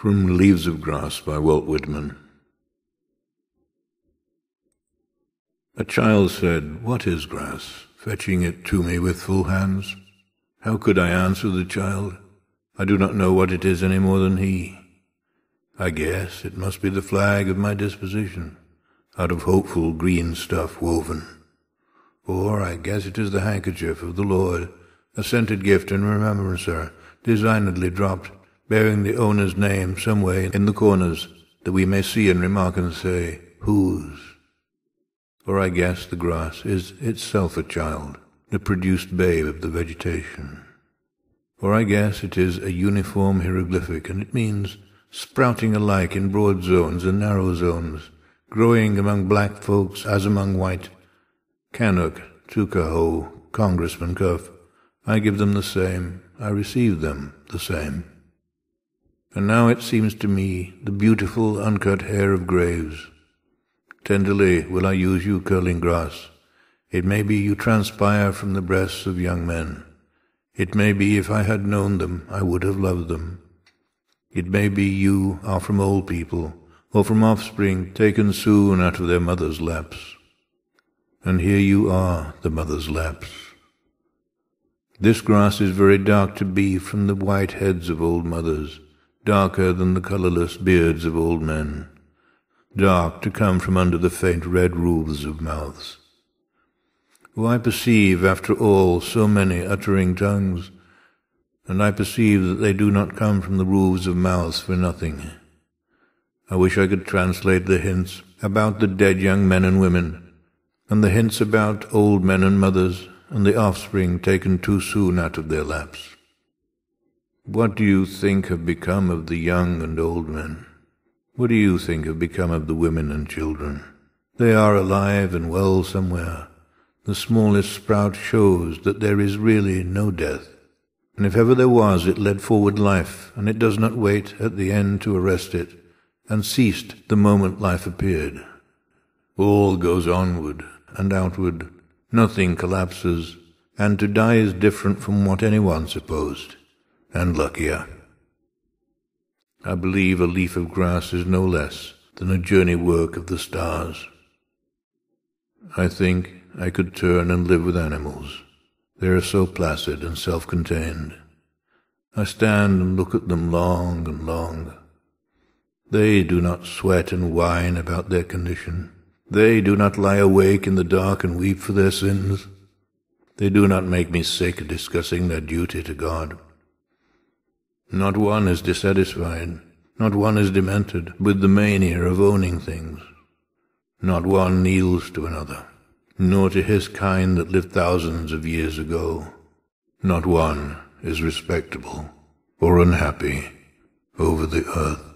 From Leaves of Grass by Walt Whitman. A child said, What is grass? fetching it to me with full hands. How could I answer the child? I do not know what it is any more than he. I guess it must be the flag of my disposition, out of hopeful green stuff woven. Or I guess it is the handkerchief of the Lord, a scented gift in remembrancer, designedly dropped bearing the owner's name some way in the corners that we may see and remark and say, whose? Or I guess the grass is itself a child, the produced babe of the vegetation. Or I guess it is a uniform hieroglyphic, and it means sprouting alike in broad zones and narrow zones, growing among black folks as among white. Canuck, Tuckahoe, Congressman Cuff, I give them the same, I receive them the same. And now it seems to me the beautiful uncut hair of graves. Tenderly will I use you, curling grass. It may be you transpire from the breasts of young men. It may be if I had known them, I would have loved them. It may be you are from old people, or from offspring taken soon out of their mother's laps. And here you are, the mother's laps. This grass is very dark to be from the white heads of old mothers darker than the colourless beards of old men, dark to come from under the faint red roofs of mouths. I perceive, after all, so many uttering tongues, and I perceive that they do not come from the roofs of mouths for nothing. I wish I could translate the hints about the dead young men and women, and the hints about old men and mothers, and the offspring taken too soon out of their laps. What do you think have become of the young and old men? What do you think have become of the women and children? They are alive and well somewhere. The smallest sprout shows that there is really no death. And if ever there was, it led forward life, and it does not wait at the end to arrest it, and ceased the moment life appeared. All goes onward and outward. Nothing collapses, and to die is different from what anyone supposed and luckier. I believe a leaf of grass is no less than a journey work of the stars. I think I could turn and live with animals. They are so placid and self-contained. I stand and look at them long and long. They do not sweat and whine about their condition. They do not lie awake in the dark and weep for their sins. They do not make me sick discussing their duty to God. Not one is dissatisfied, not one is demented with the mania of owning things. Not one kneels to another, nor to his kind that lived thousands of years ago. Not one is respectable or unhappy over the earth.